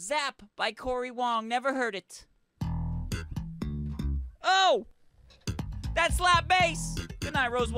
Zap by Cory Wong. Never heard it. Oh! That's slap bass! Good night, Rose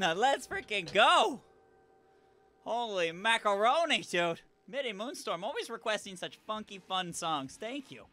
fun. Let's freaking go. Holy macaroni, dude. Midi Moonstorm always requesting such funky, fun songs. Thank you.